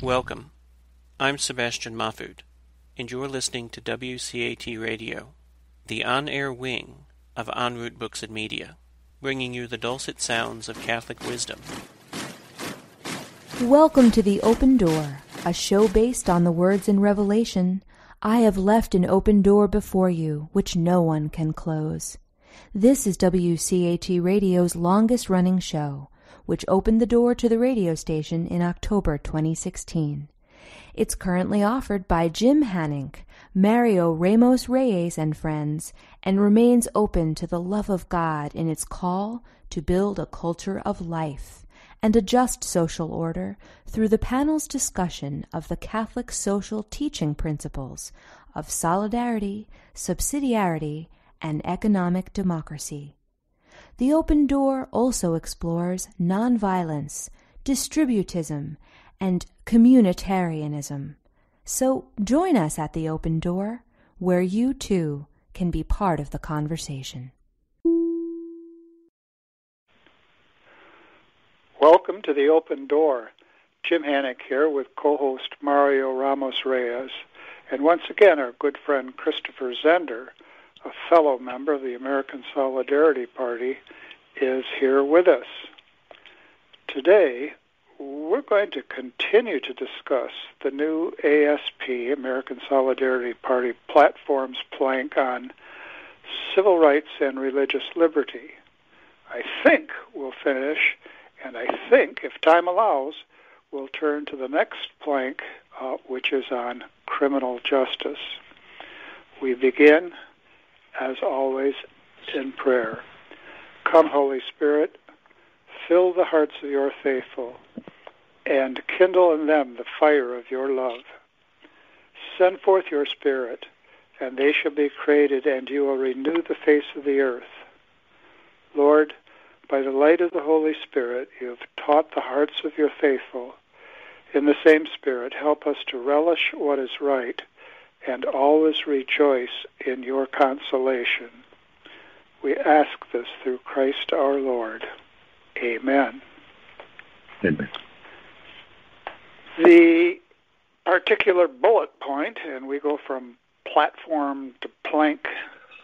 Welcome. I'm Sebastian Mahfood, and you're listening to WCAT Radio, the on air wing of En route Books and Media, bringing you the dulcet sounds of Catholic wisdom. Welcome to The Open Door, a show based on the words in Revelation I have left an open door before you, which no one can close. This is WCAT Radio's longest running show which opened the door to the radio station in October 2016. It's currently offered by Jim Hanink, Mario Ramos Reyes and friends, and remains open to the love of God in its call to build a culture of life and a just social order through the panel's discussion of the Catholic social teaching principles of solidarity, subsidiarity, and economic democracy. The Open Door also explores nonviolence, distributism, and communitarianism. So join us at the Open Door, where you too can be part of the conversation. Welcome to the Open Door. Jim Hanink here with co host Mario Ramos Reyes, and once again our good friend Christopher Zehnder a fellow member of the American Solidarity Party, is here with us. Today, we're going to continue to discuss the new ASP, American Solidarity Party platform's plank on civil rights and religious liberty. I think we'll finish, and I think, if time allows, we'll turn to the next plank, uh, which is on criminal justice. We begin as always, in prayer. Come, Holy Spirit, fill the hearts of your faithful, and kindle in them the fire of your love. Send forth your Spirit, and they shall be created, and you will renew the face of the earth. Lord, by the light of the Holy Spirit, you have taught the hearts of your faithful. In the same Spirit, help us to relish what is right and always rejoice in your consolation. We ask this through Christ our Lord. Amen. Amen. The particular bullet point, and we go from platform to plank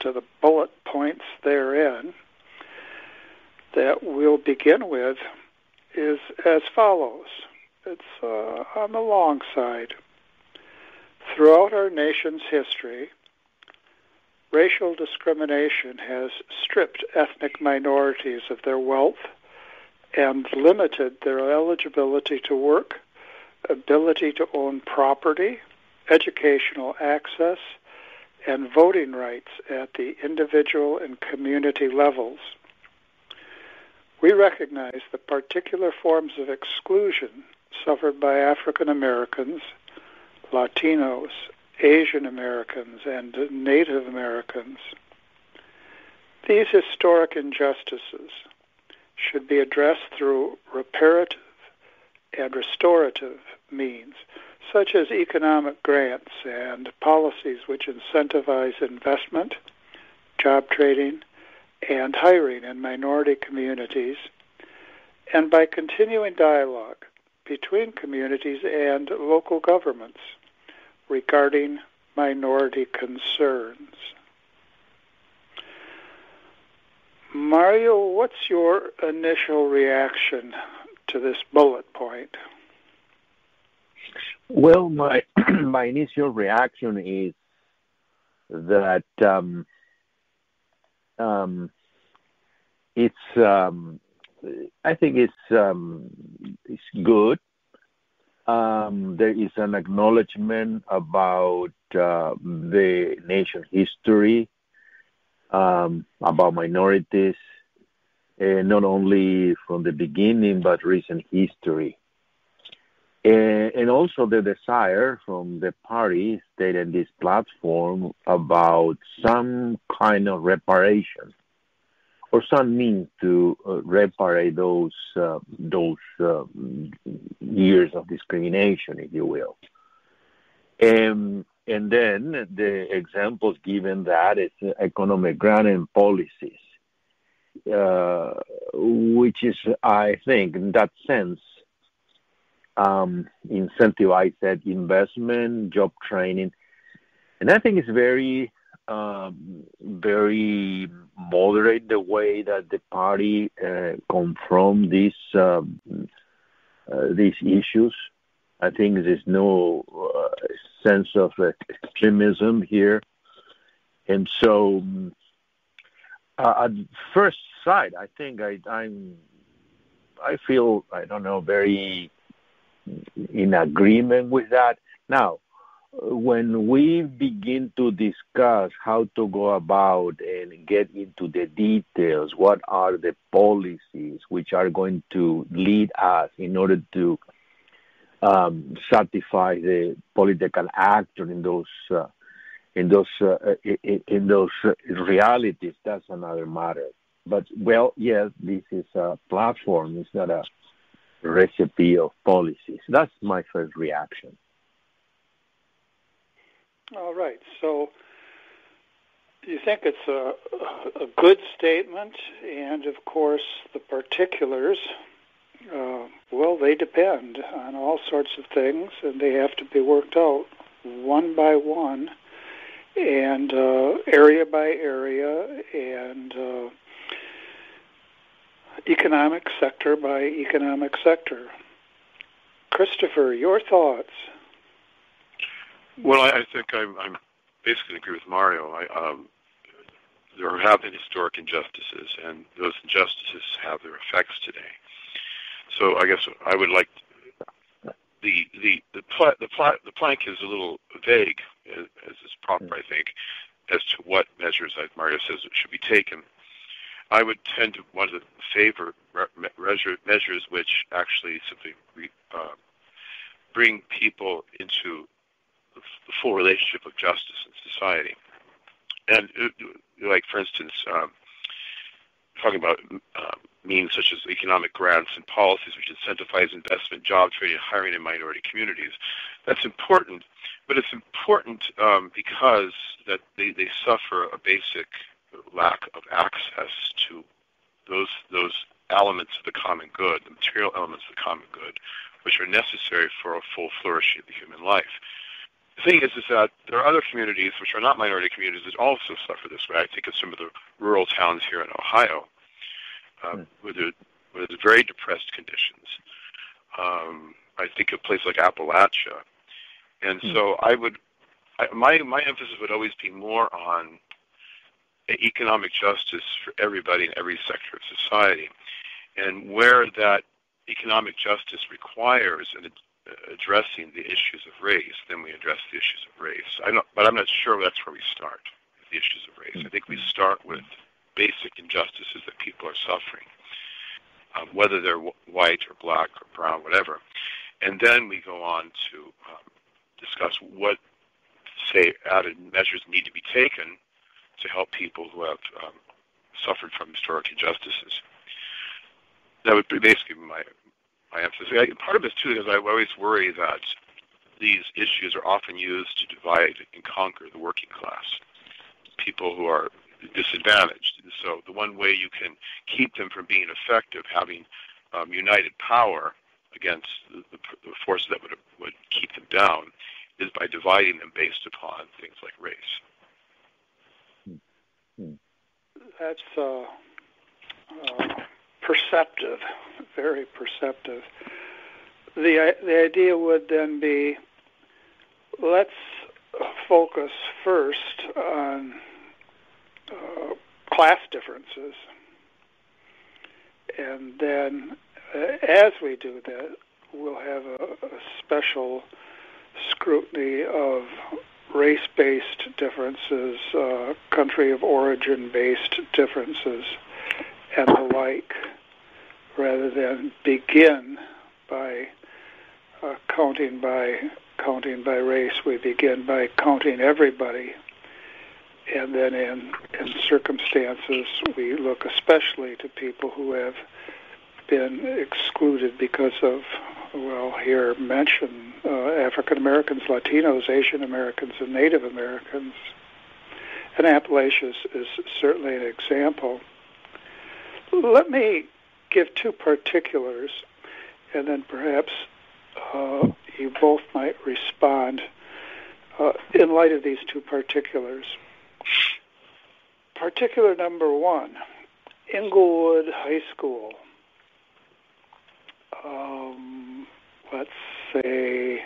to the bullet points therein, that we'll begin with is as follows. It's uh, on the long side. Throughout our nation's history, racial discrimination has stripped ethnic minorities of their wealth and limited their eligibility to work, ability to own property, educational access, and voting rights at the individual and community levels. We recognize the particular forms of exclusion suffered by African Americans Latinos, Asian Americans, and Native Americans. These historic injustices should be addressed through reparative and restorative means, such as economic grants and policies which incentivize investment, job training, and hiring in minority communities, and by continuing dialogue between communities and local governments regarding minority concerns. Mario, what's your initial reaction to this bullet point? Well, my my initial reaction is that um, um, it's um, I think it's um, it's good um, there is an acknowledgement about uh, the nation history, um, about minorities, uh, not only from the beginning but recent history. And, and also the desire from the party stated in this platform about some kind of reparation or some means to uh, reparate those uh, those uh, years of discrimination, if you will. And and then the examples given that is economic grant and policies. which is, I think, in that sense, um, incentivized investment, job training, and I think it's very, um, very moderate the way that the party uh, confront these um, uh, these issues. I think there's no uh, sense of extremism here, and so uh, at first sight, I think I, I'm I feel I don't know very in agreement with that. Now, when we begin to discuss how to go about and get into the details, what are the policies which are going to lead us in order to um, satisfy the political actor in those uh, in those uh, in, in, those realities, that's another matter. But well, yes, this is a platform. It's not a recipe of policies. That's my first reaction. All right. So you think it's a, a good statement, and of course, the particulars, uh, well, they depend on all sorts of things, and they have to be worked out one by one, and uh, area by area, and uh, economic sector by economic sector. Christopher, your thoughts? Well, I, I think I'm, I'm basically agree with Mario. I, um, there have been historic injustices, and those injustices have their effects today. So I guess I would like the the the pl- the, pl- the plank is a little vague, as, as is proper, I think, as to what measures, as Mario says, should be taken. I would tend to want to favor measure, measures which actually simply uh, bring people into the, full relationship of justice in society. And uh, like, for instance, um, talking about uh, means such as economic grants and policies which incentivize investment, job training, hiring in minority communities. That's important, but it's important um, because that they, they suffer a basic lack of access to those those elements of the common good, the material elements of the common good, which are necessary for a full flourishing of the human life. The thing is, is that there are other communities which are not minority communities that also suffer this way. I think of some of the rural towns here in Ohio, uh, mm. there, where very depressed conditions. Um, I think of places like Appalachia, and mm. so I would, I, my my emphasis would always be more on economic justice for everybody in every sector of society. And where that economic justice requires an, addressing the issues of race, then we address the issues of race. I but I'm not sure that's where we start, the issues of race. I think we start with basic injustices that people are suffering, um, whether they're w- white or black or brown, whatever. And then we go on to um, discuss what, say, added measures need to be taken to help people who have um, suffered from historic injustices. That would be basically my my emphasis. I, part of this too is I always worry that these issues are often used to divide and conquer the working class, people who are disadvantaged. So the one way you can keep them from being effective, having um, united power against the, the, the forces that would would keep them down, is by dividing them based upon things like race. That's uh, uh, perceptive, very perceptive. The the idea would then be, let's focus first on uh, class differences, and then uh, as we do that, we'll have a, a special scrutiny of race based differences, uh, country of origin based differences, and the like, rather than begin by uh, counting by counting by race. We begin by counting everybody, and then in in circumstances we look especially to people who have been excluded because of well here mention uh, African Americans, Latinos, Asian Americans, and Native Americans. And Appalachia is, is certainly an example. Let me give two particulars, and then perhaps uh, you both might respond uh, in light of these two particulars. Particular number one Inglewood High School. Um, let's say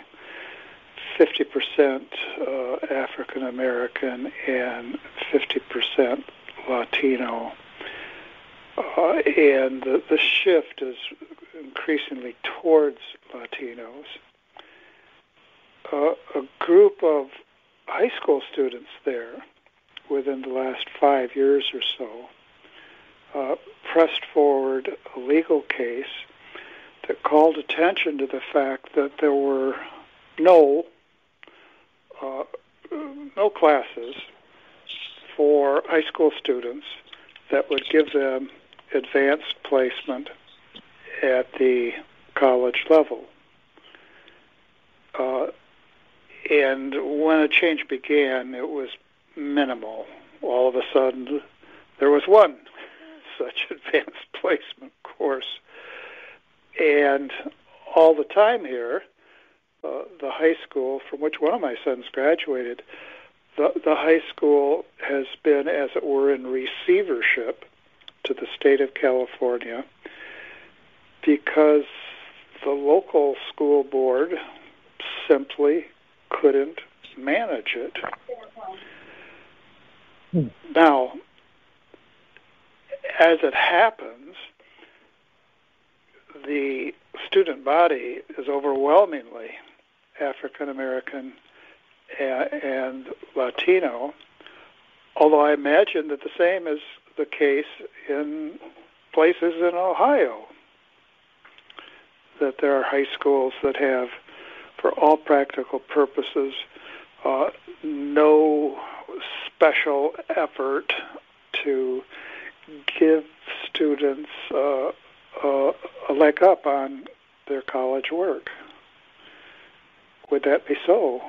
50% uh, African American and 50% Latino. Uh, and the, the shift is increasingly towards Latinos. Uh, a group of high school students there within the last five years or so uh, pressed forward a legal case that called attention to the fact that there were no uh, no classes for high school students that would give them advanced placement at the college level. Uh, and when a change began, it was minimal. All of a sudden, there was one such advanced placement course. And all the time here, uh, the high school from which one of my sons graduated, the, the high school has been, as it were, in receivership to the state of California because the local school board simply couldn't manage it. Hmm. Now, as it happens, the student body is overwhelmingly African American and Latino, although I imagine that the same is the case in places in Ohio, that there are high schools that have, for all practical purposes, uh, no special effort to give students uh, a leg up on their college work. Would that be so?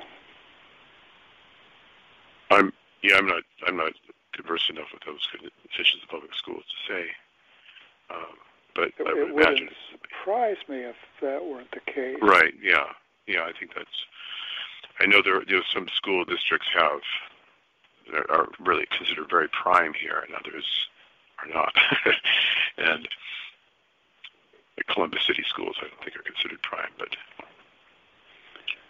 I'm yeah. I'm not. I'm not conversed enough with those conditions of public schools to say. Um, but it, I would it imagine. surprise me if that weren't the case. Right. Yeah. Yeah. I think that's. I know there. You know, some school districts have are really considered very prime here, and others are not. and the Columbus City schools, I don't think are considered prime, but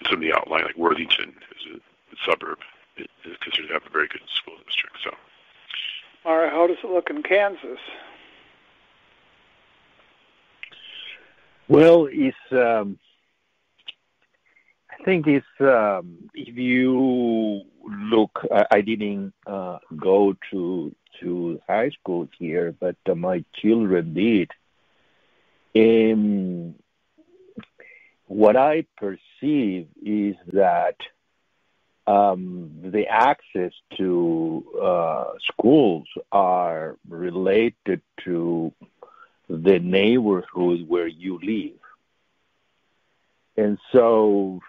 some of the outlying, like Worthington, is a, a suburb, is considered to have a very good school district. So, right, how does it look in Kansas? Well, it's. Um, I think it's um, if you look. I, I didn't uh, go to to high school here, but uh, my children did. Um, what I perceive is that um, the access to uh, schools are related to the neighborhood where you live. And so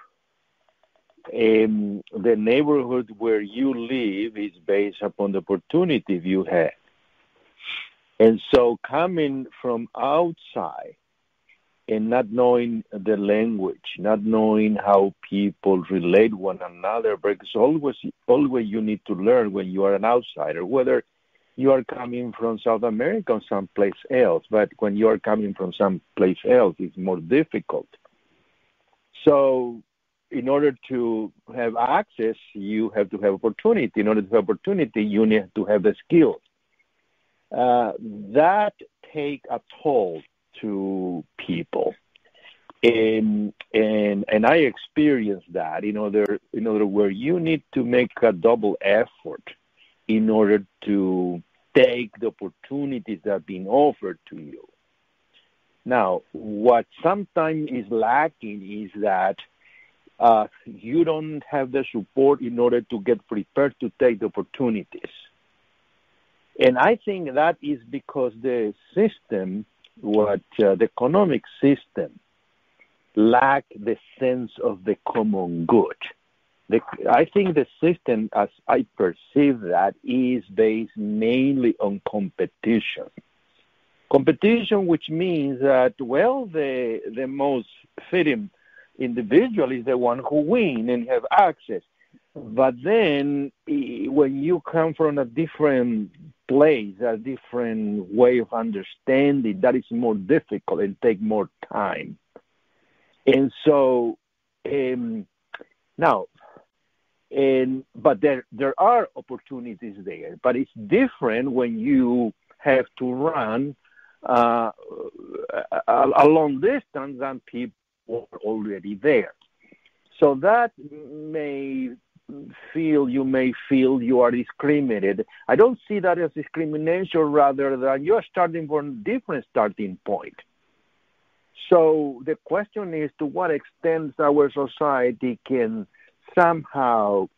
um, the neighborhood where you live is based upon the opportunities you have. And so coming from outside and not knowing the language, not knowing how people relate one another, because always always you need to learn when you are an outsider, whether you are coming from South America or someplace else, but when you are coming from someplace else, it's more difficult. So in order to have access, you have to have opportunity. In order to have opportunity, you need to have the skills. Uh, that take a toll to people, and and and I experienced that. In order, in order where you need to make a double effort in order to take the opportunities that are being offered to you. Now, what sometimes is lacking is that uh, you don't have the support in order to get prepared to take the opportunities. And I think that is because the system, what uh, the economic system, lack the sense of the common good. The, I think the system, as I perceive that, is based mainly on competition. Competition, which means that, well, the, the most fitting individual is the one who win and have access. But then when you come from a different place, a different way of understanding, that is more difficult and take more time. And so um, now, and but there there are opportunities there, but it's different when you have to run uh, a, a long distance than people are already there. So that may feel you may feel you are discriminated. I don't see that as discrimination, rather than you're starting from a different starting point. So the question is to what extent our society can somehow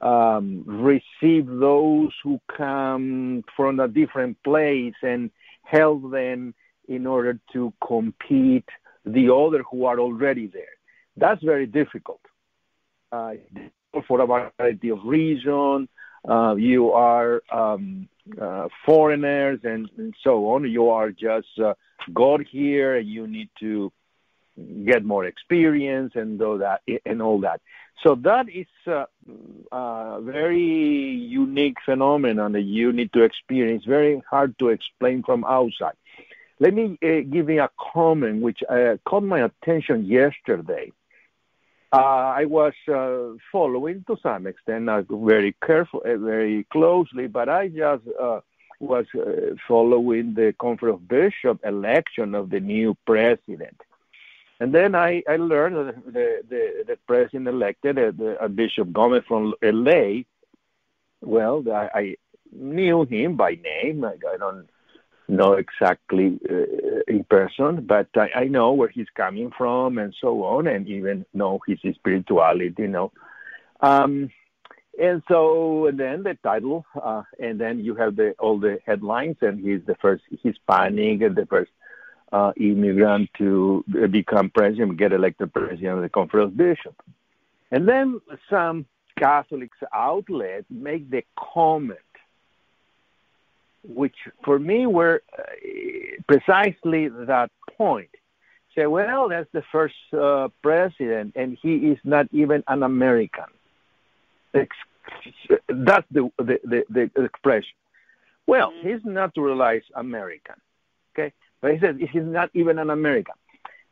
um, receive those who come from a different place and help them in order to compete the other who are already there. That's very difficult. Uh, for a variety of reasons. Uh, you are um, uh, foreigners and, and, so on. You are just uh, got here and you need to get more experience and all that and all that. So that is a, a very unique phenomenon that you need to experience. Very hard to explain from outside. Let me uh, give you a comment which uh, caught my attention yesterday. Uh, I was uh, following to some extent, very careful, uh, very closely, but I just was following the Conference of Bishops election of the new president. And then I, I learned that the, the, the president elected, the, uh, Bishop Gomez from LA, well, I, I knew him by name. I don't know exactly uh, in person, but I, I know where he's coming from and so on, and even know his spirituality, you know. Um, and so and then the title, uh, and then you have the all the headlines, and he's the first Hispanic and the first uh, immigrant to become president, get elected president of the Conference of Bishops. And then some Catholics outlets make the comment, which for me were uh, precisely that point. Say, well, that's the first uh, president, and he is not even an American. That's the, the, the, the expression. Well, mm-hmm. he's naturalized American. Okay, but he says he's not even an American.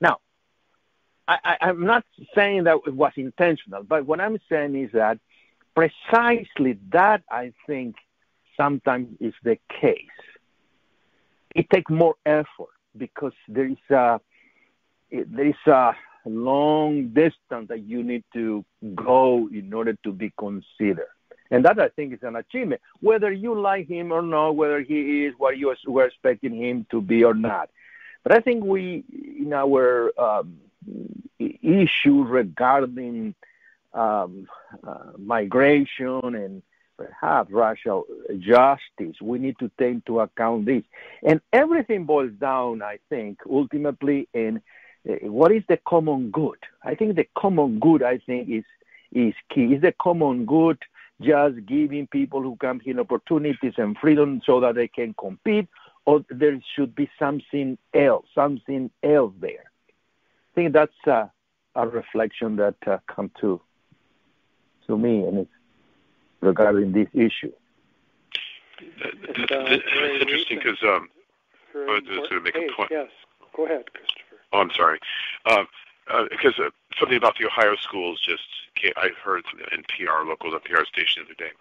Now, I, am not saying that it was intentional, but what I'm saying is that precisely that I think sometimes is the case. It takes more effort because there is a there is a long distance that you need to go in order to be considered. And that I think is an achievement, whether you like him or not, whether he is what you were expecting him to be or not. But I think we, in our um, issue regarding um, uh, migration and perhaps racial justice, we need to take into account this. And everything boils down, I think, ultimately in uh, what is the common good. I think the common good, I think, is is key. Is the common good just giving people who come here opportunities and freedom so that they can compete, or there should be something else, something else there. I think that's a, a reflection that uh, come to to me, and it's regarding this issue. It's, uh, it's interesting because um, to, to make a point. Yes, go ahead, Christopher. Oh, I'm sorry. Um, uh, because uh, something about the Ohio schools just came, I heard from the NPR local NPR station the other day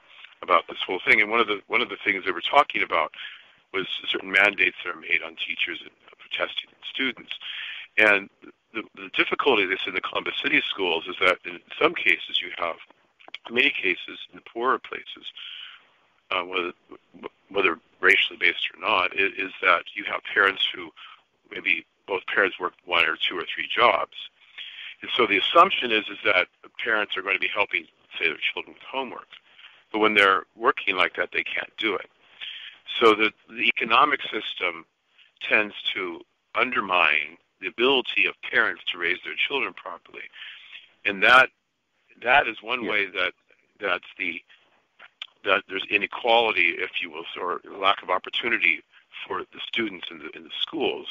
about this whole thing, and one of the one of the things they were talking about was certain mandates that are made on teachers and protesting students, and the, the difficulty this in the Columbus City schools is that in some cases you have many cases in the poorer places, uh, whether whether racially based or not, is, is that you have parents who maybe both parents work one or two or three jobs, and so the assumption is is that parents are going to be helping, say, their children with homework. But when they're working like that, they can't do it. So the, the economic system tends to undermine the ability of parents to raise their children properly. And that that is one yeah. way that that's the that there's inequality, if you will, or lack of opportunity for the students in the in the schools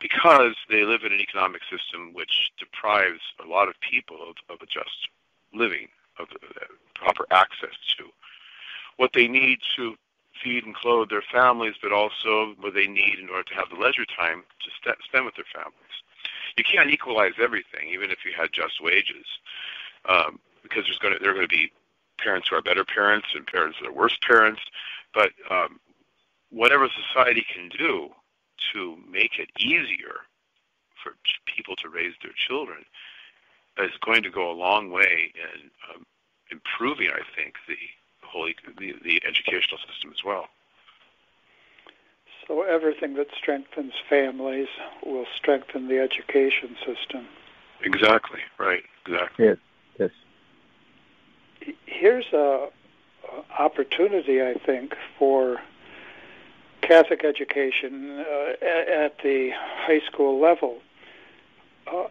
because they live in an economic system which deprives a lot of people of, of a just living, of uh, proper access to what they need to feed and clothe their families, but also what they need in order to have the leisure time to st- spend with their families. You can't equalize everything, even if you had just wages, um, because there's going to there are going to be parents who are better parents and parents that are worse parents. But um, whatever society can do to make it easier for people to raise their children is going to go a long way in um, improving, I think, the whole the, the educational system as well. So everything that strengthens families will strengthen the education system. Exactly. Right. Exactly. Yes. Here's a, a opportunity, I think, for Catholic education uh, at the high school level. Uh,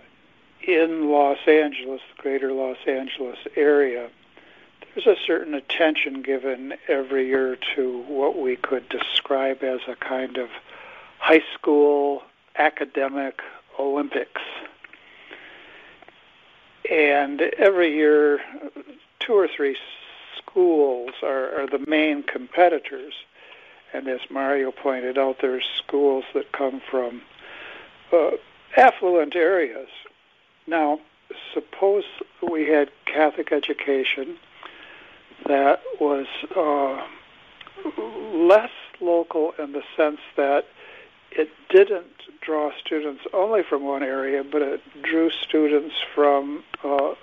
in Los Angeles, the greater Los Angeles area, there's a certain attention given every year to what we could describe as a kind of high school academic Olympics. And every year, two or three schools are, are the main competitors. And as Mario pointed out, there's schools that come from uh, affluent areas. Now, suppose we had Catholic education that was uh, less local in the sense that it didn't draw students only from one area, but it drew students from uh,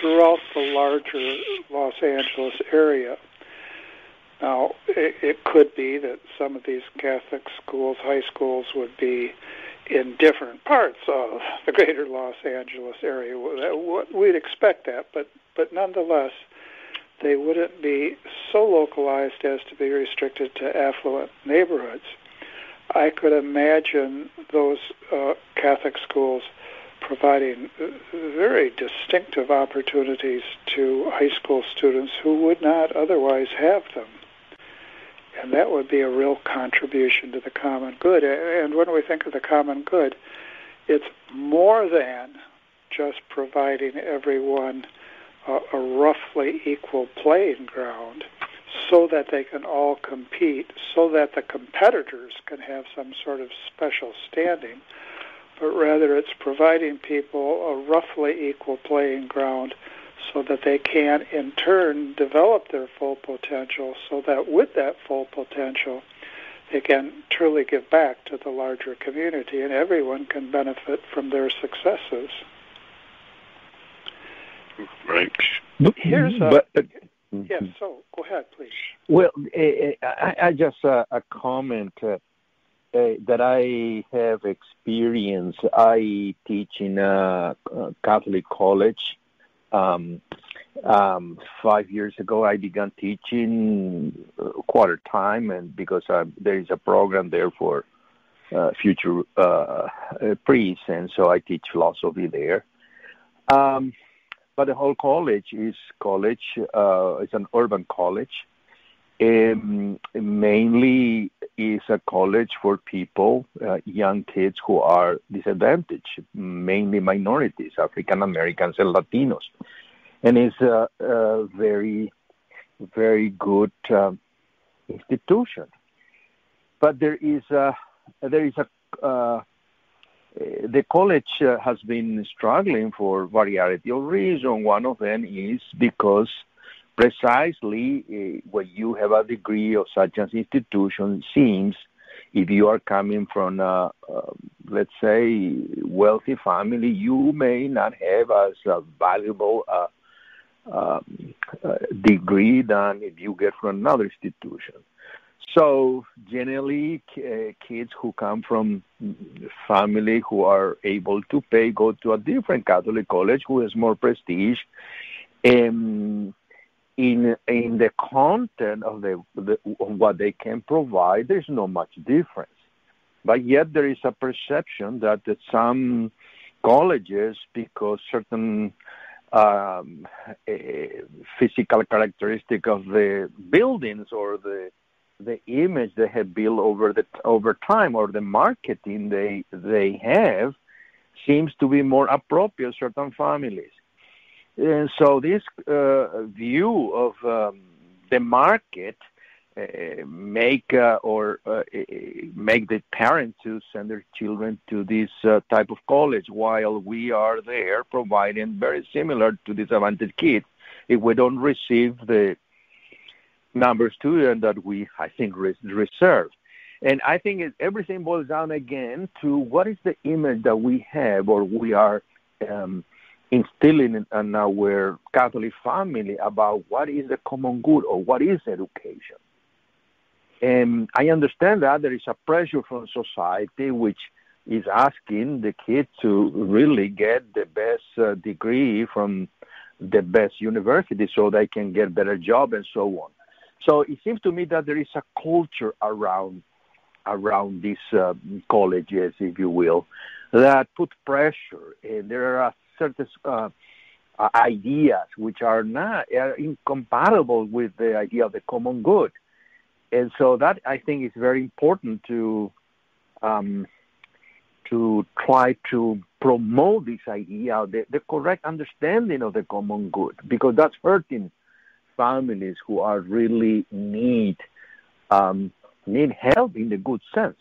throughout the larger Los Angeles area. Now, it, it could be that some of these Catholic schools, high schools, would be in different parts of the greater Los Angeles area. We'd expect that, but but nonetheless, they wouldn't be so localized as to be restricted to affluent neighborhoods. I could imagine those uh, Catholic schools providing very distinctive opportunities to high school students who would not otherwise have them. And that would be a real contribution to the common good. And when we think of the common good, it's more than just providing everyone a, a roughly equal playing ground so that they can all compete, so that the competitors can have some sort of special standing, but rather it's providing people a roughly equal playing ground so that they can in turn develop their full potential so that with that full potential they can truly give back to the larger community and everyone can benefit from their successes. Right. Here's a, but, uh, yes. So go ahead, please. Well, I, I just uh, a comment uh, uh, that I have experience. I teach in a, a Catholic college. Um, um, five years ago, I began teaching uh, quarter time, and because uh, there is a program there for future uh, priests, and so I teach philosophy there. Um, but the whole college is college. Uh, it's an urban college. Um, mainly is a college for people, uh, young kids who are disadvantaged, mainly minorities, African Americans and Latinos, and it's a, a very, very good uh, institution. But there is a there is a uh, the college uh, has been struggling for variety of reasons. One of them is because precisely uh, when you have a degree of such an institution, seems if you are coming from a, uh, let's say, wealthy family, you may not have as a valuable uh, um, uh, degree than if you get from another institution. So generally, uh, kids who come from family who are able to pay go to a different Catholic college who has more prestige. Um, in in the content of the, the of what they can provide, there's not much difference. But yet there is a perception that some colleges, because certain um, uh, physical characteristic of the buildings or the the image they have built over the over time or the marketing they they have seems to be more appropriate certain families. And so this uh, view of um, the market uh, make uh, or uh, make the parents to send their children to this uh, type of college while we are there providing very similar to disadvantaged kids if we don't receive the number of students that we I think reserve. And I think everything boils down again to what is the image that we have or we are um, instilling in, our Catholic family about what is the common good or what is education. And I understand that there is a pressure from society which is asking the kids to really get the best uh, degree from the best university so they can get better job and so on. So it seems to me that there is a culture around around these uh, colleges, if you will, that put pressure, and there are certain uh, uh, ideas which are not are incompatible with the idea of the common good, and so that I think is very important to um, to try to promote this idea, the, the correct understanding of the common good, because that's hurting families who are really need um, need help in the good sense.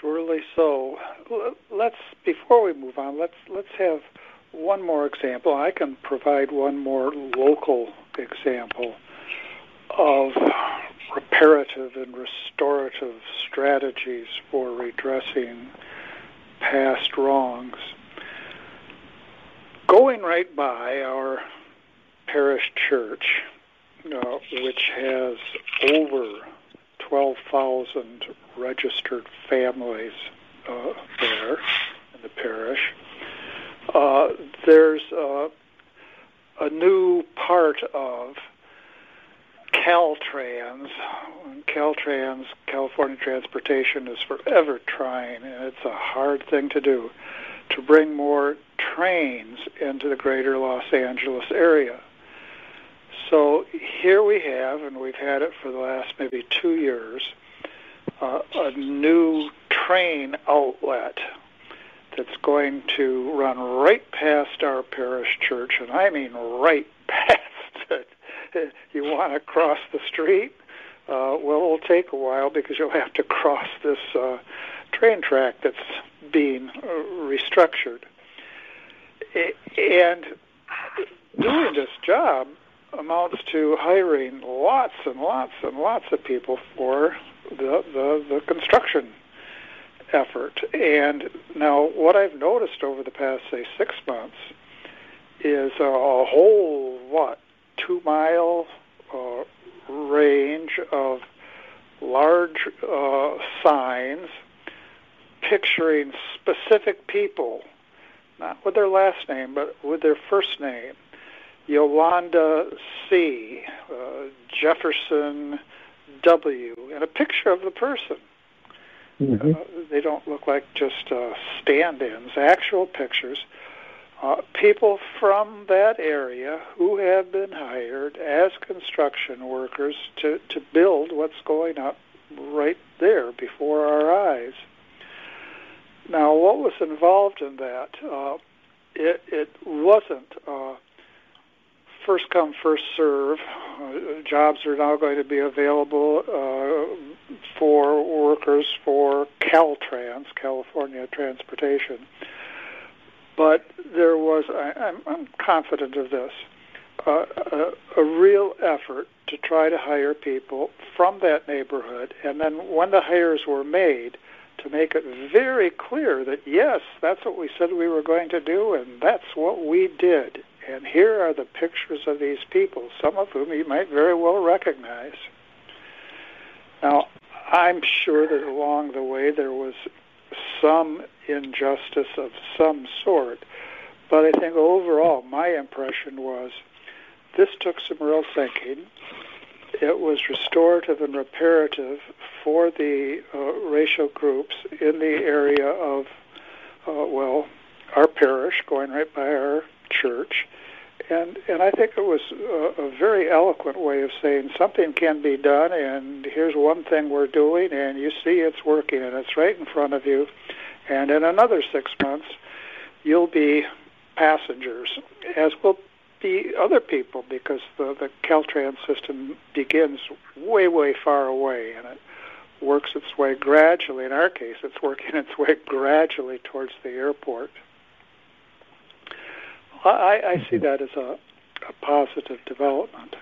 Surely so. Let's before we move on, let's let's have one more example. I can provide one more local example of reparative and restorative strategies for redressing past wrongs. Going right by our parish church, uh, which has over 12,000 registered families uh, there in the parish. Uh, there's uh, a new part of Caltrans. Caltrans, California Transportation, is forever trying, and it's a hard thing to do, to bring more trains into the greater Los Angeles area. So here we have, and we've had it for the last maybe two years, uh, a new train outlet that's going to run right past our parish church, and I mean right past it. You want to cross the street? Uh, well, it'll take a while because you'll have to cross this uh, train track that's being uh, restructured. And doing this job amounts to hiring lots and lots and lots of people for the, the, the construction effort. And now, what I've noticed over the past, say, six months is a whole, what, two mile uh, range of large uh, signs picturing specific people, not with their last name, but with their first name Yolanda C., uh, Jefferson W., and a picture of the person. Mm-hmm. Uh, they don't look like just uh, stand-ins, actual pictures. Uh, people from that area who have been hired as construction workers to, to build what's going up right there before our eyes. Now, what was involved in that? Uh, it, it wasn't uh, first come, first serve. Uh, jobs are now going to be available uh, for workers for Caltrans, California Transportation. But there was, I, am I'm confident of this, uh, a, a real effort to try to hire people from that neighborhood. And then when the hires were made, to make it very clear that yes, that's what we said we were going to do, and that's what we did. And here are the pictures of these people, some of whom you might very well recognize. Now, I'm sure that along the way there was some injustice of some sort, but I think overall my impression was this took some real thinking. It was restorative and reparative for the uh, racial groups in the area of, uh, well, our parish, going right by our church, and and I think it was a, a very eloquent way of saying something can be done, and here's one thing we're doing, and you see it's working, and it's right in front of you, and in another six months, you'll be passengers, as will be other people, because the the Caltrans system begins way way far away, and it works its way gradually. In our case, it's working its way gradually towards the airport. I, I see that as a, a positive development.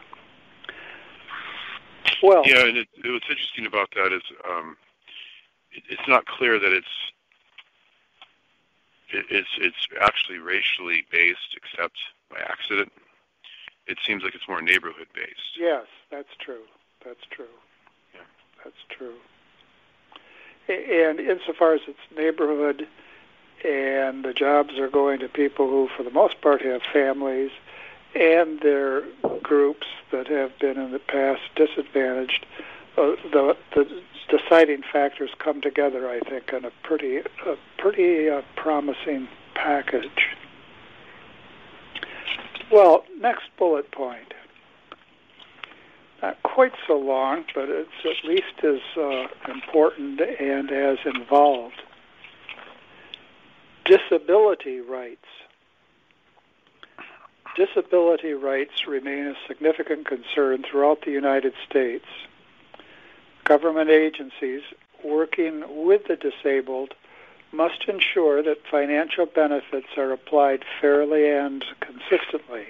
Well, yeah, and it, what's interesting about that is um, it, it's not clear that it's it, it's it's actually racially based, except by accident. It seems like it's more neighborhood based. Yes, that's true. That's true. Yeah. That's true. And insofar as it's neighborhood, and the jobs are going to people who, for the most part, have families and their groups that have been in the past disadvantaged. Uh, the, the deciding factors come together, I think, in a pretty, a pretty uh, promising package. Well, next bullet point. Not quite so long, but it's at least as uh, important and as involved disability rights. Disability rights remain a significant concern throughout the United States. Government agencies working with the disabled must ensure that financial benefits are applied fairly and consistently.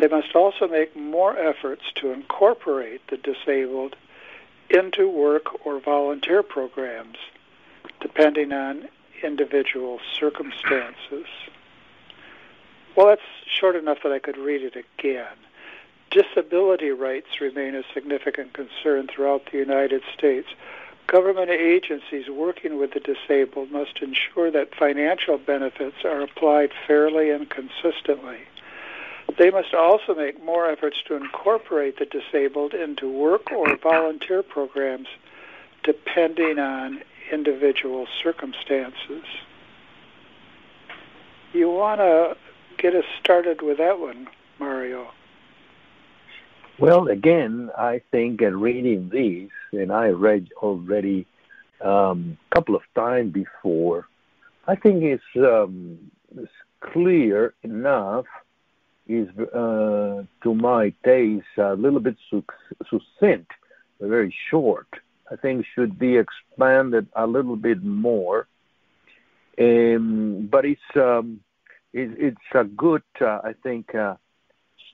They must also make more efforts to incorporate the disabled into work or volunteer programs, depending on individual circumstances. Well, that's short enough that I could read it again. Disability rights remain a significant concern throughout the United States. Government agencies working with the disabled must ensure that financial benefits are applied fairly and consistently. They must also make more efforts to incorporate the disabled into work or volunteer programs depending on individual circumstances. You want to get us started with that one, Mario? Well, again, I think in reading these, and I read already a um, couple of times before, I think it's, um, it's clear enough, is uh, to my taste a little bit succinct, very short. I think should be expanded a little bit more. Um, but it's um, it, it's a good, uh, I think, uh,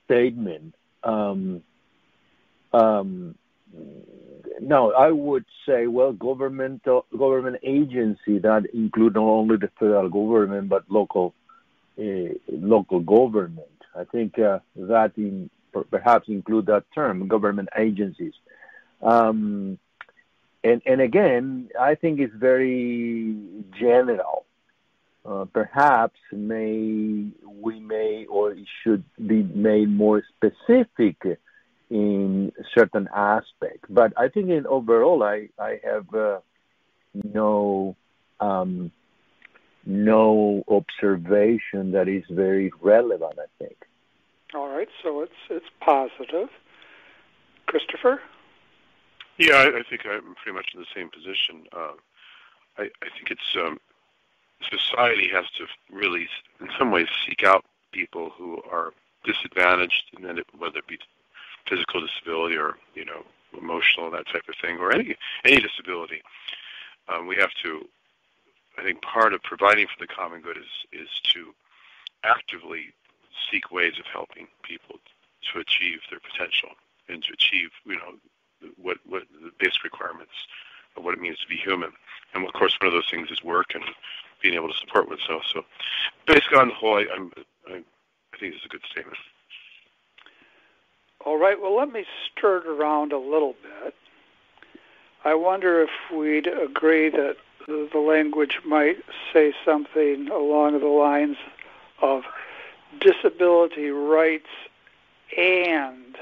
statement. Um, um, now, I would say, well, government government agency that include not only the federal government but local uh, local government. I think uh, that in, perhaps include that term, government agencies. Um, and and again, I think it's very general. Uh, perhaps may we may or it should be made more specific in certain aspects. But I think in overall, I I have uh, no um, no observation that is very relevant. I think. All right, so it's it's positive. Christopher. Yeah, I, I think I'm pretty much in the same position. Uh, I, I think it's um, society has to really, in some ways, seek out people who are disadvantaged, and then it, whether it be physical disability or you know emotional that type of thing, or any any disability. Um, we have to. I think part of providing for the common good is is to actively seek ways of helping people to achieve their potential and to achieve you know what what the basic requirements of what it means to be human. And of course, one of those things is work and being able to support oneself. So, basically, on the whole, I, I'm, I, I think it's a good statement. All right. Well, let me stir it around a little bit. I wonder if we'd agree that the language might say something along the lines of disability rights and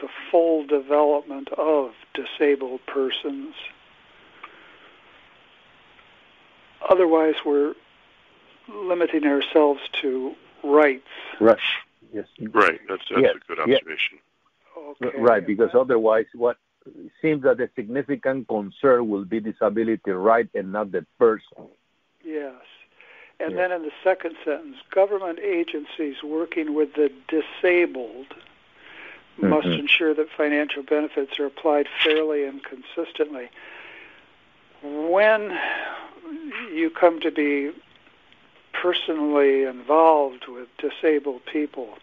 the full development of disabled persons. Otherwise, we're limiting ourselves to rights. Right. Yes. Right. That's that's Yes, a good yeah. observation. Okay. Right, because otherwise, what seems that the significant concern will be disability right and not the person. Yes. And Yeah. then in the second sentence, government agencies working with the disabled must Mhm. ensure that financial benefits are applied fairly and consistently. When you come to be personally involved with disabled people,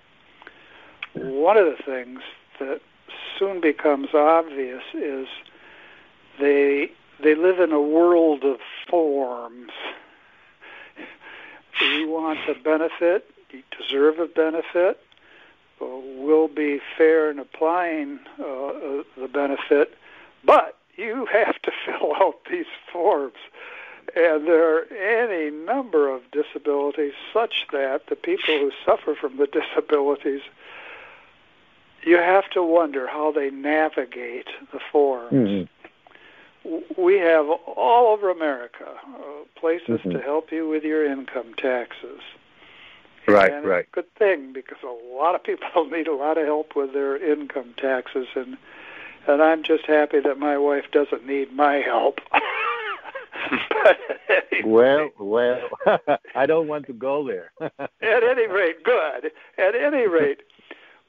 one of the things that soon becomes obvious is they they live in a world of forms. You want a benefit, you deserve a benefit, will be fair in applying uh, uh, the benefit, but you have to fill out these forms. And there are any number of disabilities such that the people who suffer from the disabilities, you have to wonder how they navigate the forms Mhm. we have all over America uh, places Mhm. to help you with your income taxes. Right, and right. Good thing because a lot of people need a lot of help with their income taxes, and and I'm just happy that my wife doesn't need my help. anyway, Well, well, I don't want to go there. at any rate, good. At any rate,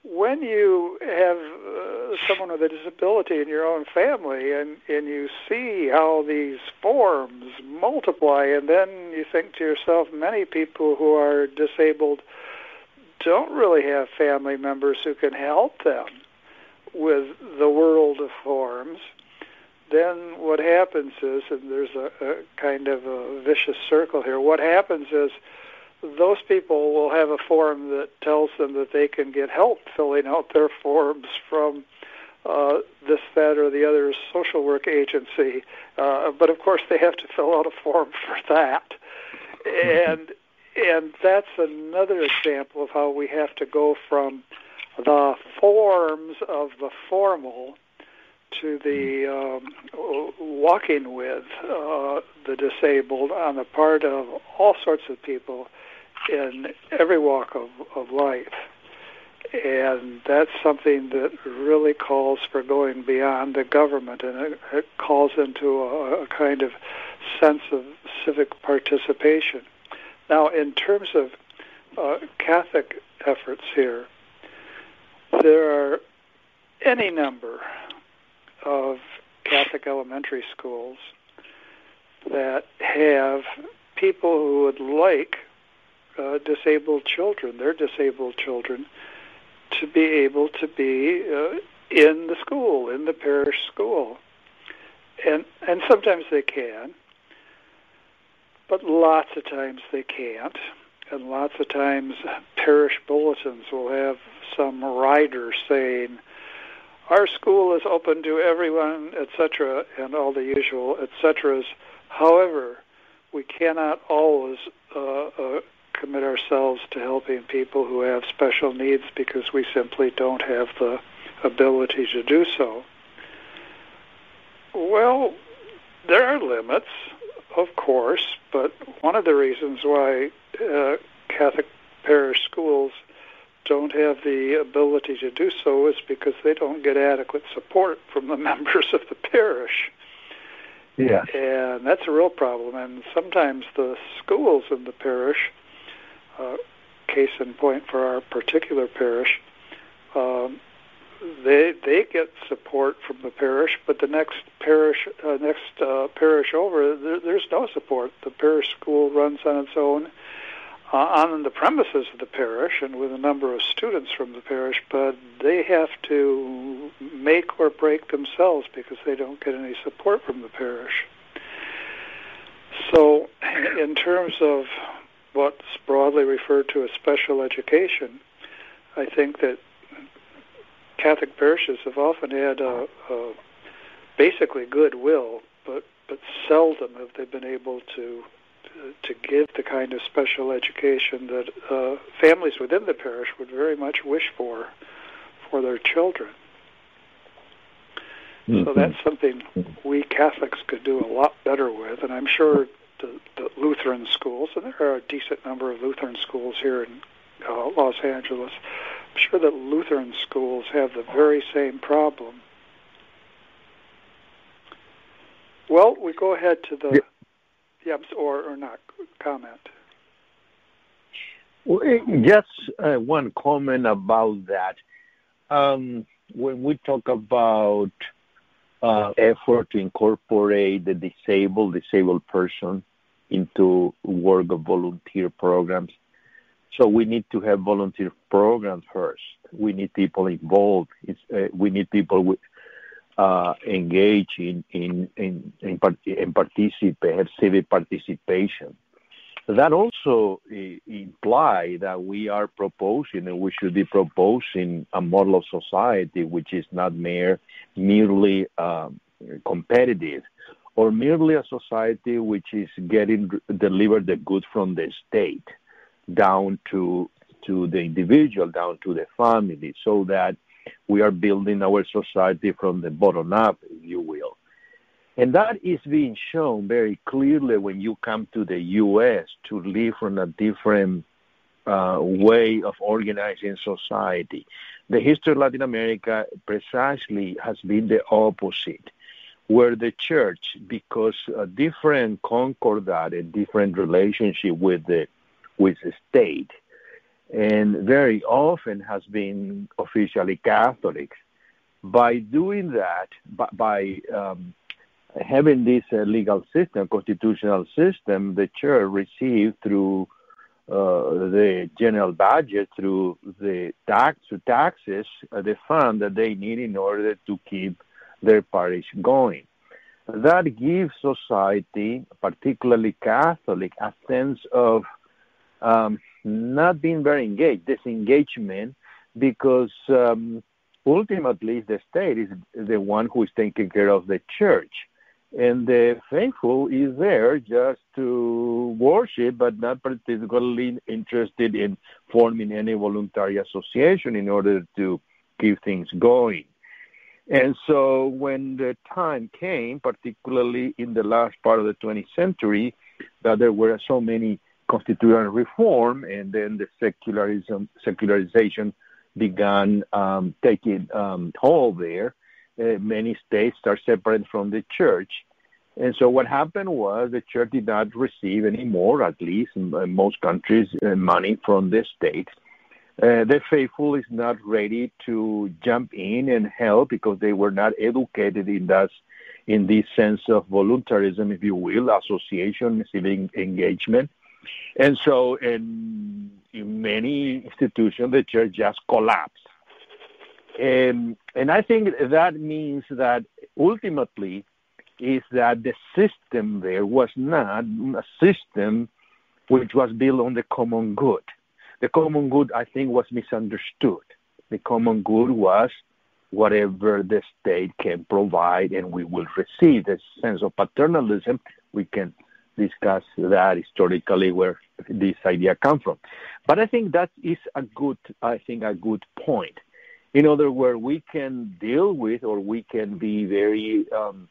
when you have uh, someone with a disability in your own family and, and you see how these forms multiply, and then you think to yourself, many people who are disabled don't really have family members who can help them with the world of forms. Then what happens is, and there's a, a kind of a vicious circle here, what happens is those people will have a form that tells them that they can get help filling out their forms from uh, this, that, or the other social work agency. Uh, but of course, they have to fill out a form for that. And and that's another example of how we have to go from the forms of the formal to the um, walking with uh, the disabled on the part of all sorts of people in every walk of, of life. And that's something that really calls for going beyond the government, and it, it calls into a, a kind of sense of civic participation. Now, in terms of uh, Catholic efforts here, there are any number of Catholic elementary schools that have people who would like uh, disabled children, their disabled children, to be able to be uh, in the school, in the parish school. And and sometimes they can, but lots of times they can't. And lots of times parish bulletins will have some rider saying, our school is open to everyone, etc., and all the usual etc.s. However, we cannot always uh, uh, commit ourselves to helping people who have special needs because we simply don't have the ability to do so. Well, there are limits, of course, but one of the reasons why uh, Catholic parish schools don't have the ability to do so is because they don't get adequate support from the members of the parish. Yeah. And that's a real problem. And sometimes the schools in the parish, uh, case in point for our particular parish, um, they they get support from the parish, but the next parish uh, next uh, parish over, there, there's no support. The parish school runs on its own uh, on the premises of the parish and with a number of students from the parish, but they have to make or break themselves because they don't get any support from the parish. So, in terms of what's broadly referred to as special education, I think that Catholic parishes have often had a, a basically goodwill, but but seldom have they been able to to give the kind of special education that uh, families within the parish would very much wish for for their children. Mm-hmm. So that's something we Catholics could do a lot better with, and I'm sure the, the Lutheran schools, and there are a decent number of Lutheran schools here in uh, Los Angeles. I'm sure that Lutheran schools have the very same problem. Well, we go ahead to the yeah, or or not comment. Well, just uh, one comment about that. Um, when we talk about effort to incorporate the disabled disabled person into work of volunteer programs, so we need to have volunteer programs first. We need people involved. Uh, we need people with, uh, engage in in in, in, in participate, have civic participation. That also imply that we are proposing and we should be proposing a model of society which is not mere merely um, competitive or merely a society which is getting delivered the goods from the state down to to the individual, down to the family, so that we are building our society from the bottom up, if you will. And that is being shown very clearly when you come to the U.S. to live from a different uh, way of organizing society. The history of Latin America precisely has been the opposite, where the church, because a different concordat, a different relationship with the with the state, and very often has been officially Catholic. By doing that, by, by um, having this uh, legal system, constitutional system, the church received through uh, the general budget, through the tax through taxes, uh, the fund that they need in order to keep their parish going. That gives society, particularly Catholic, a sense of um, not being very engaged, disengagement, because um, ultimately the state is the one who is taking care of the church. And the faithful is there just to worship, but not particularly interested in forming any voluntary association in order to keep things going. And so when the time came, particularly in the last part of the 20th century, that there were so many constitutional reform, and then the secularism, secularization began um, taking um, hold there. Uh, many states are separate from the church. And so what happened was the church did not receive anymore, at least in, in most countries, uh, money from the state. Uh, the faithful is not ready to jump in and help because they were not educated in that in this sense of voluntarism, if you will, association, civic engagement. And so in, in many institutions, the church just collapsed. And, and I think that means that ultimately is that the system there was not a system which was built on the common good. The common good, I think, was misunderstood. The common good was whatever the state can provide and we will receive. The sense of paternalism, we can discuss that historically where this idea come from. But I think that is a good, I think, a good point. In other words, we can deal with or we can be very, um,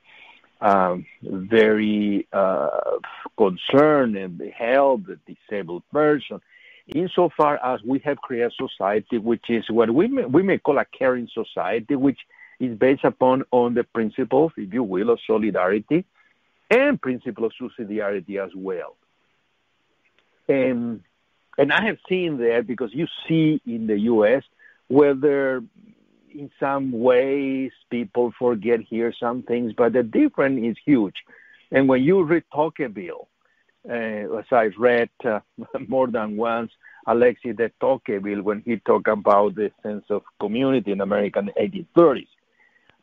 um, very uh, concerned and help the disabled person insofar as we have created society which is what we may, we may call a caring society, which is based upon on the principles, if you will, of solidarity, and principle of subsidiarity as well. And, and I have seen that because you see in the U.S. whether in some ways people forget here some things, but the difference is huge. And when you read Tocqueville, uh, as I've read uh, more than once, Alexis de Tocqueville, when he talked about the sense of community in American 1830s,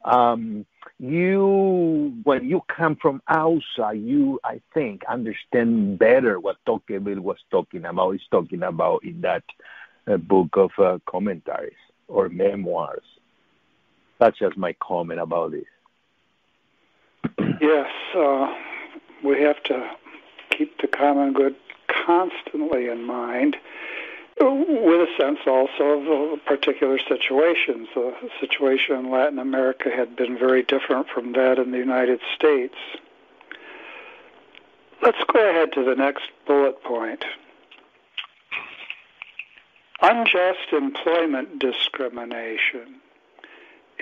um, you when you come from outside, you I think understand better what Tocqueville was talking about. He's talking about in that uh, book of uh, commentaries or memoirs. That's just my comment about this. Yes, uh, we have to keep the common good constantly in mind with a sense also of particular situations. The situation in Latin America had been very different from that in the United States. Let's go ahead to the next bullet point. Unjust employment discrimination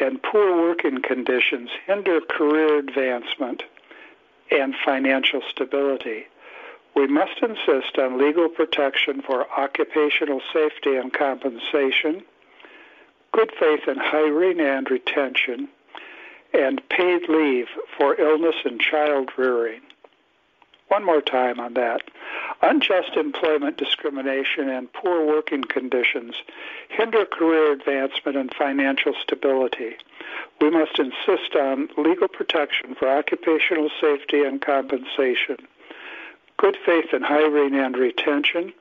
and poor working conditions hinder career advancement and financial stability. We must insist on legal protection for occupational safety and compensation, good faith in hiring and retention, and paid leave for illness and child rearing. One more time on that. Unjust employment discrimination and poor working conditions hinder career advancement and financial stability. We must insist on legal protection for occupational safety and compensation, good faith in hiring and retention,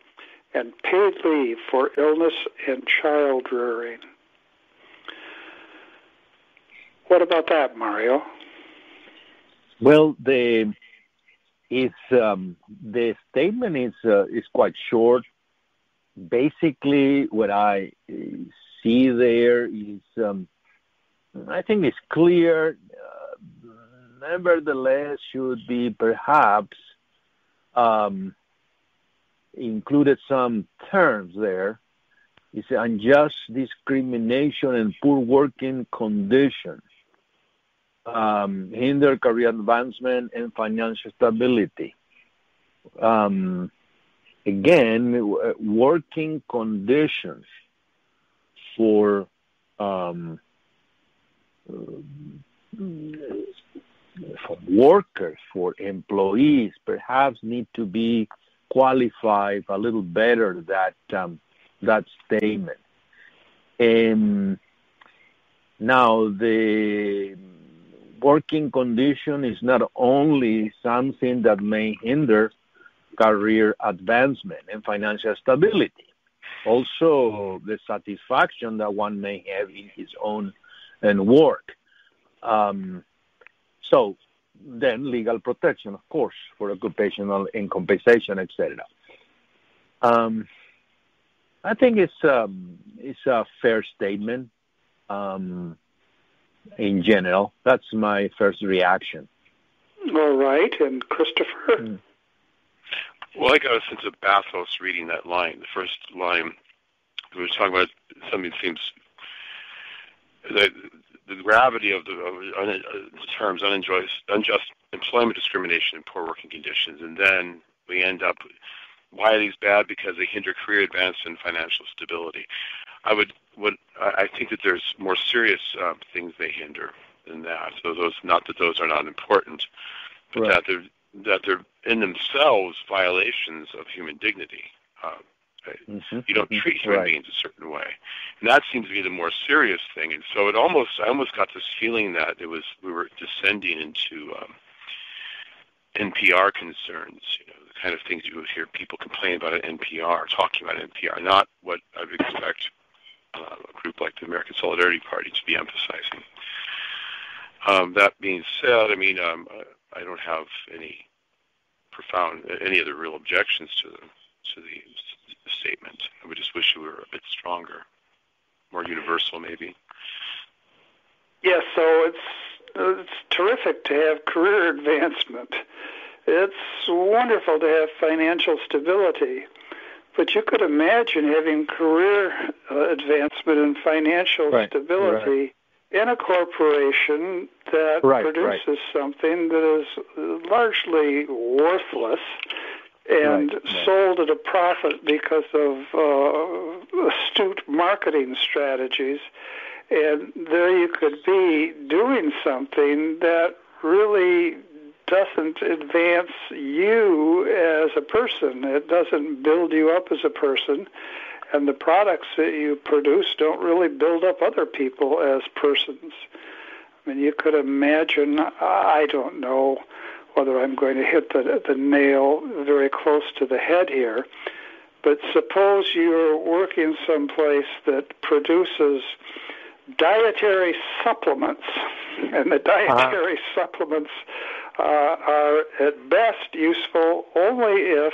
and paid leave for illness and child rearing. What about that, Mario? Well, the is um, the statement is uh, is quite short. Basically, what I uh, see there is, um, I think it's clear. Uh, nevertheless, should be perhaps um, included some terms there. It's unjust discrimination and poor working conditions um, hinder career advancement and financial stability. Um, again, working conditions for um, for workers, for employees, perhaps need to be qualified a little better that um, that statement. And now the working condition is not only something that may hinder career advancement and financial stability, also the satisfaction that one may have in his own and work. Um, so then legal protection, of course, for occupational and compensation, etc. Um, I think it's um, it's a fair statement. Um, in general. That's my first reaction. All right, and Christopher. Mm. Well, I got a sense of bathos reading that line. The first line, we were talking about something that seems the, the gravity of the, of the terms unjust, unjust employment discrimination and poor working conditions, and then we end up why are these bad? Because they hinder career advancement and financial stability. I would, would I think that there's more serious uh, things they hinder than that. So those, not that those are not important, but right. that they're that they're in themselves violations of human dignity. Uh, mm-hmm. You don't mm-hmm. treat human right. beings a certain way, and that seems to be the more serious thing. And so it almost, I almost got this feeling that it was we were descending into um, NPR concerns. You know, the kind of things you would hear people complain about at NPR, talking about NPR, not what I would expect uh, a group like the American Solidarity Party to be emphasizing. Um, that being said, I mean, um, I don't have any profound, any other real objections to the to the, statement. I would just wish it were a bit stronger, more universal, maybe. Yes, yeah, so it's it's terrific to have career advancement. It's wonderful to have financial stability. But you could imagine having career uh, advancement and financial right, stability right. in a corporation that right, produces something that is largely worthless and sold at a profit because of uh, astute marketing strategies. And there you could be doing something that really doesn't advance you as a person. It doesn't build you up as a person. And the products that you produce don't really build up other people as persons. I mean, you could imagine, I don't know whether I'm going to hit the, the nail very close to the head here, but suppose you're working someplace that produces dietary supplements, and the uh-huh. dietary uh-huh. supplements uh, are at best useful only if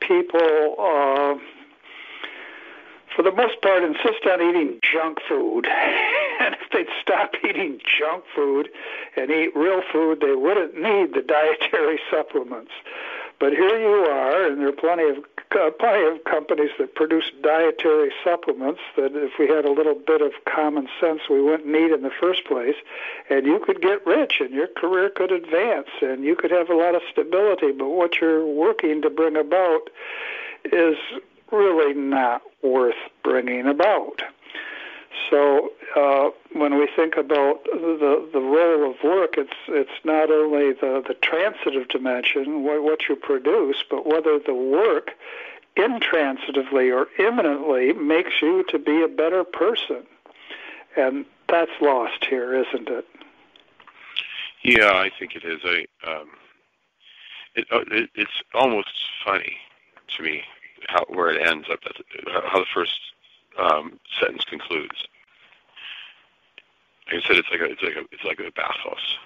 people, uh, for the most part, insist on eating junk food. and if they'd stop eating junk food and eat real food, they wouldn't need the dietary supplements. But here you are, and there are plenty of plenty of companies that produce dietary supplements that if we had a little bit of common sense we wouldn't need in the first place. And you could get rich and your career could advance and you could have a lot of stability. But what you're working to bring about is really not worth bringing about so uh, when we think about the the role of work, it's it's not only the the transitive dimension, what, what you produce, but whether the work intransitively or immanently makes you to be a better person, and that's lost here, isn't it? Yeah, I think it is. I um, it, uh, it it's almost funny to me how where it ends up. How the first um, sentence concludes. Like I said, it's like a it's like a it's like a bathos.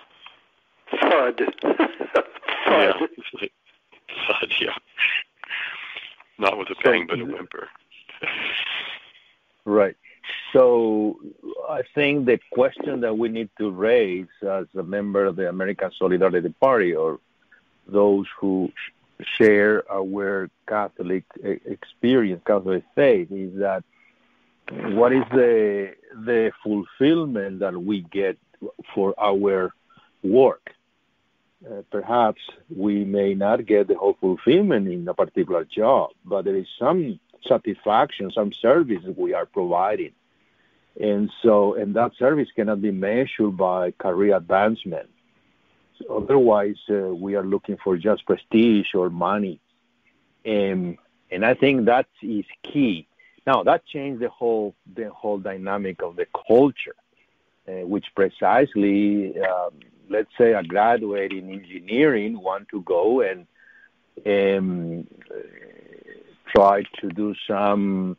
Thud. Yeah, thud. Yeah. Not with a bang, but a whimper. right. So I think the question that we need to raise as a member of the American Solidarity Party or those who share our Catholic experience, Catholic faith, is that what is the the fulfillment that we get for our work. Uh, perhaps we may not get the whole fulfillment in a particular job, but there is some satisfaction, some service we are providing. And so, and that service cannot be measured by career advancement. So otherwise, uh, we are looking for just prestige or money. And, and I think that is key now that changed the whole the whole dynamic of the culture, uh, which precisely, um, let's say, a graduate in engineering want to go and um, try to do some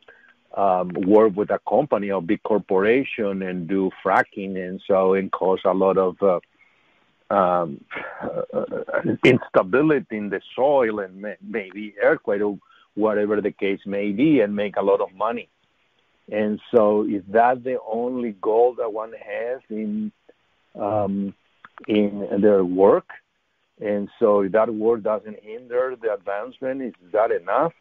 um, work with a company or big corporation and do fracking. And so and cause a lot of uh, um, uh, instability in the soil and maybe earthquake whatever the case may be, and make a lot of money. And so, is that the only goal that one has in um, in their work? And so, if that work doesn't hinder the advancement, is that enough?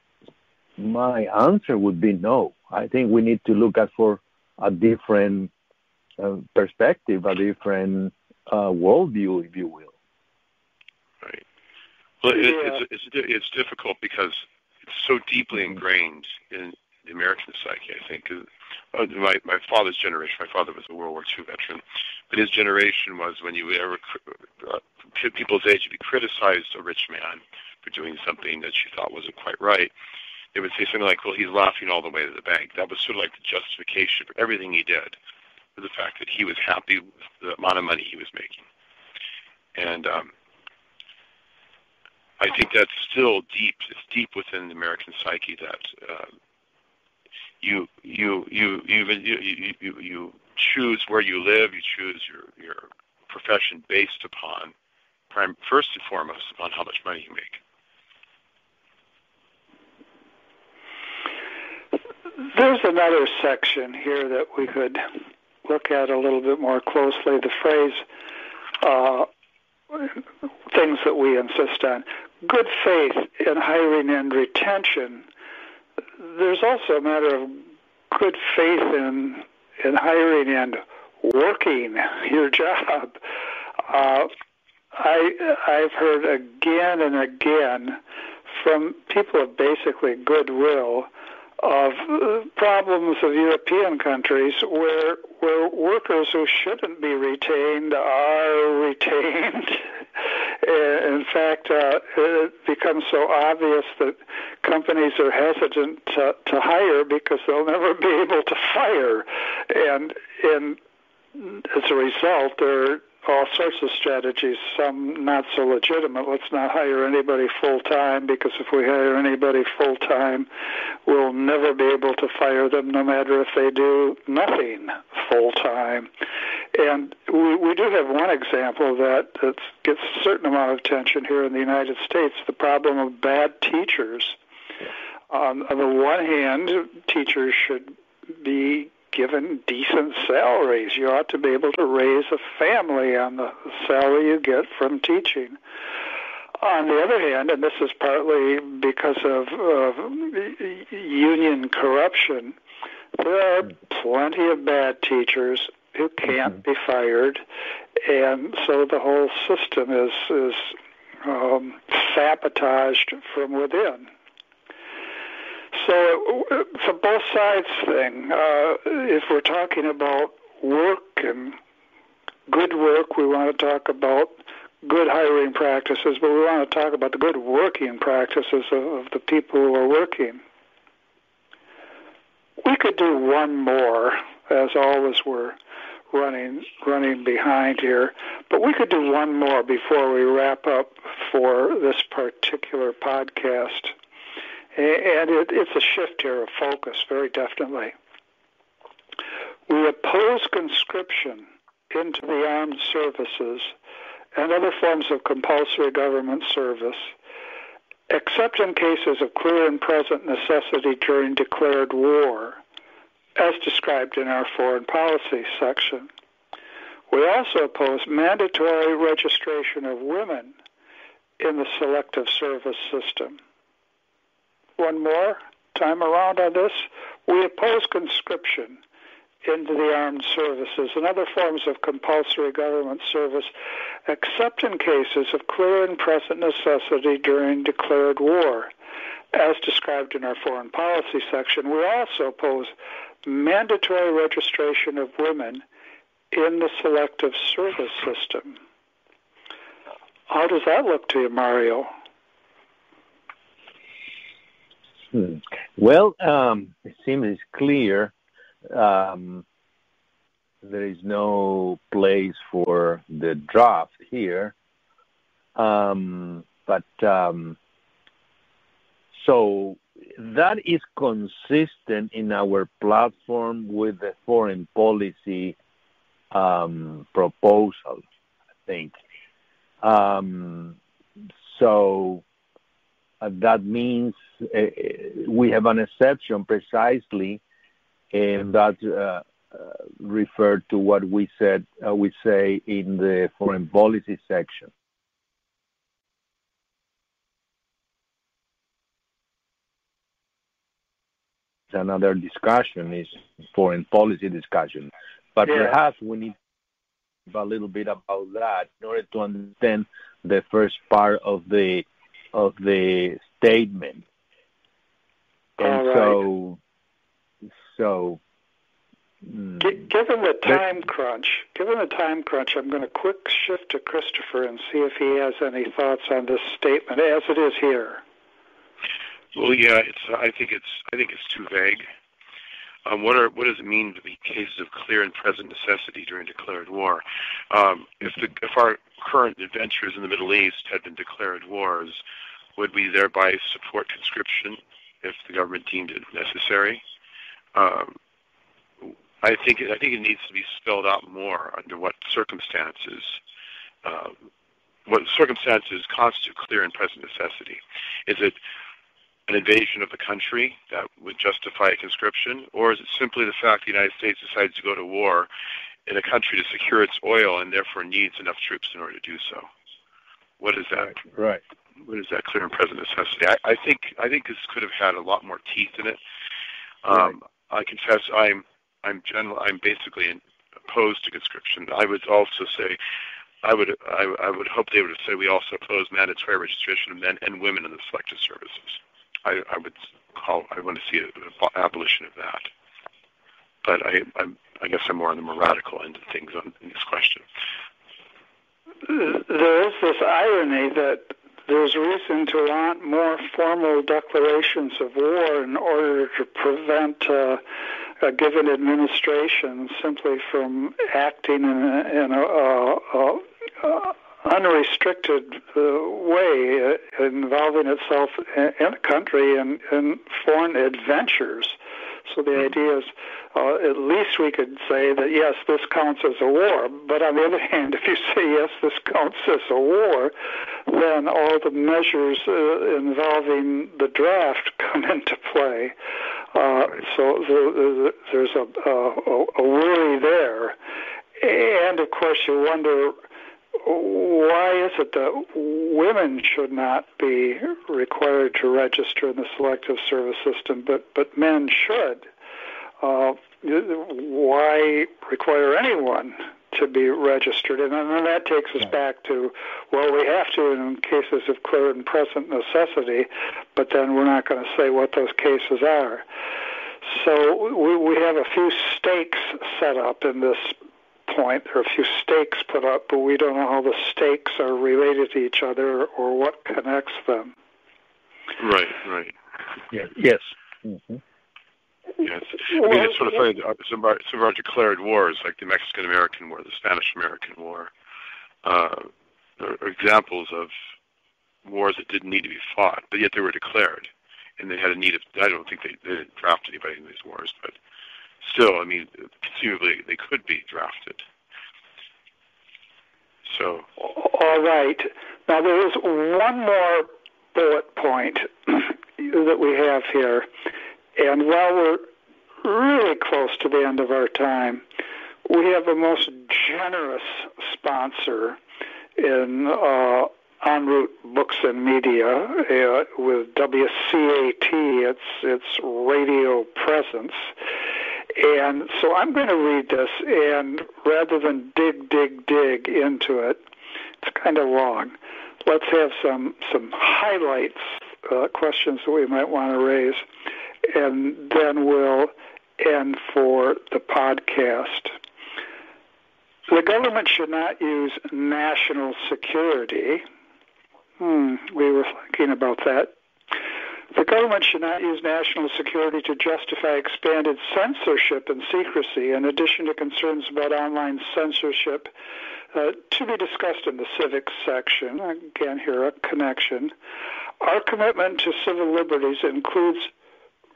My answer would be no. I think we need to look at for a different uh, perspective, a different uh, worldview, if you will. Right. Well, it, yeah. it's, it's it's difficult because so deeply ingrained in the American psyche, I think. Uh, my my father's generation. My father was a World War II veteran, but his generation was when you ever uh, people's age, if you criticized a rich man for doing something that you thought wasn't quite right, they would say something like, "Well, he's laughing all the way to the bank." That was sort of like the justification for everything he did, for the fact that he was happy with the amount of money he was making, and um, I think that's still deep. It's deep within the American psyche that uh, you you you you, you you you choose where you live. You choose your your profession based upon prime first and foremost upon how much money you make. There's another section here that we could look at a little bit more closely. The phrase uh, things that we insist on good faith in hiring and retention, there's also a matter of good faith in in hiring and working your job. Uh, I I've heard again and again from people of basically goodwill of uh, problems of European countries where where workers who shouldn't be retained are retained. In fact, uh, it becomes so obvious that companies are hesitant to, to hire because they'll never be able to fire, and and as a result, they're all sorts of strategies, some not so legitimate. Let's not hire anybody full time because if we hire anybody full time, we'll never be able to fire them no matter if they do nothing full time. And we, we do have one example that gets a certain amount of attention here in the United States the problem of bad teachers. On, on the one hand, teachers should be given decent salaries. You ought to be able to raise a family on the salary you get from teaching. On the other hand, and this is partly because of, of union corruption, there are plenty of bad teachers who can't mm-hmm. be fired, and so the whole system is is um, sabotaged from within. So it's a both sides thing. Uh, if we're talking about work and good work, we want to talk about good hiring practices, but we want to talk about the good working practices of, of the people who are working. We could do one more, as always we're running running behind here, but we could do one more before we wrap up for this particular podcast. And it, it's a shift here of focus, very definitely. We oppose conscription into the armed services and other forms of compulsory government service, except in cases of clear and present necessity during declared war, as described in our foreign policy section. We also oppose mandatory registration of women in the selective service system. One more time around on this. We oppose conscription into the armed services and other forms of compulsory government service, except in cases of clear and present necessity during declared war. As described in our foreign policy section, we also oppose mandatory registration of women in the selective service system. How does that look to you, Mario? Hmm. Well, um, it seems clear um, there is no place for the draft here. Um, but um, so that is consistent in our platform with the foreign policy um, proposal, I think. Um, so uh, that means uh, we have an exception precisely and that uh, referred to what we said we say in the foreign policy section. Another discussion is foreign policy discussion, but yeah. perhaps we need a little bit about that in order to understand the first part of the of the statement. And so so, mm, given the time crunch, given the time crunch, I'm going to quick shift to Christopher and see if he has any thoughts on this statement as it is here. Well, yeah, it's. I think it's. I think it's too vague. Um, what are what does it mean to be cases of clear and present necessity during declared war? Um, if the if our current adventures in the Middle East had been declared wars, would we thereby support conscription if the government deemed it necessary? um, I think I think it needs to be spelled out more under what circumstances um, what circumstances constitute clear and present necessity. Is it an invasion of the country that would justify a conscription, or is it simply the fact the United States decides to go to war in a country to secure its oil and therefore needs enough troops in order to do so? What is that? Right. What is that clear and present necessity? I, I think I think this could have had a lot more teeth in it. Um, right. I confess I'm I'm general I'm basically opposed to conscription. I would also say I would I, I would hope they would say we also oppose mandatory registration of men and women in the selective services. I, I would call I want to see an abolition of that. But I I'm, I guess I'm more on the more radical end of things on in this question. There is this irony that there's reason to want more formal declarations of war in order to prevent uh, a given administration simply from acting in a, in a, a, a unrestricted uh, way uh, involving itself in a country in, in foreign adventures. So the idea is uh, at least we could say that yes, this counts as a war. But on the other hand, if you say yes, this counts as a war, then all the measures uh, involving the draft come into play. Uh, so the, the, there's a, a, a worry there. And of course, you wonder why is it that women should not be required to register in the selective service system, but but men should? Uh, why require anyone to be registered? And then that takes us back to, well, we have to in cases of clear and present necessity, but then we're not going to say what those cases are. So we, we have a few stakes set up in this point. There are a few stakes put up, but we don't know how the stakes are related to each other or what connects them. Right, right. Yeah. Yes. Mm-hmm. Yes. I mean, it's sort of funny. Some of, our, some of our declared wars, like the Mexican American War, the Spanish American War, uh, are examples of wars that didn't need to be fought, but yet they were declared. And they had a need of, I don't think they, they didn't draft anybody in these wars, but still, I mean, conceivably they could be drafted. So. All right. Now there is one more bullet point that we have here, and while we're really close to the end of our time, we have a most generous sponsor in uh, en route books and media uh, with WCAT, its its radio presence. And so I'm going to read this, and rather than dig, dig, dig into it, it's kind of long. Let's have some some highlights, uh, questions that we might want to raise, and then we'll end for the podcast. The government should not use national security. Hmm, we were thinking about that the government should not use national security to justify expanded censorship and secrecy, in addition to concerns about online censorship, uh, to be discussed in the civics section. Again, here a connection. Our commitment to civil liberties includes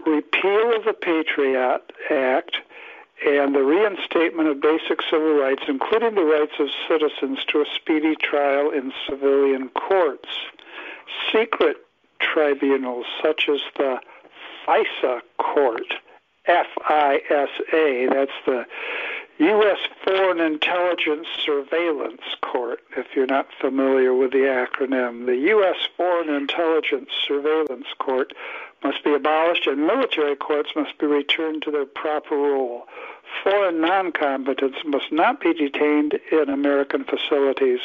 repeal of the Patriot Act and the reinstatement of basic civil rights, including the rights of citizens to a speedy trial in civilian courts. Secret tribunals such as the FISA court, F-I-S-A, that's the U.S. Foreign Intelligence Surveillance Court, if you're not familiar with the acronym. The U.S. Foreign Intelligence Surveillance Court must be abolished and military courts must be returned to their proper role. Foreign non-combatants must not be detained in American facilities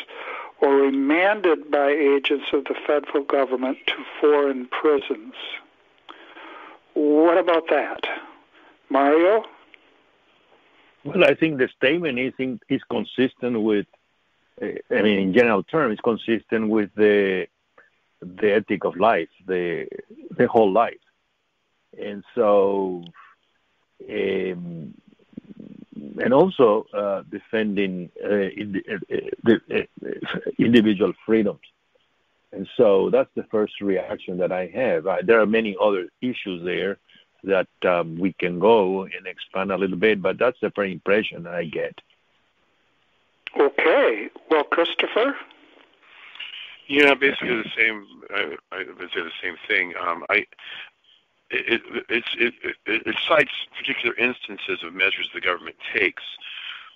or remanded by agents of the federal government to foreign prisons. What about that? Mario? Well, I think the statement is in, is consistent with, uh, I mean, in general terms, consistent with the the ethic of life, the the whole life, and so um, and also uh, defending uh, in the, uh, individual freedoms. And so that's the first reaction that I have. there are many other issues there that um, we can go and expand a little bit, but that's the first impression I get. Okay. Well, Christopher? Yeah, basically the same. I, I would say the same thing. Um, I it, it, it, it, cites particular instances of measures the government takes,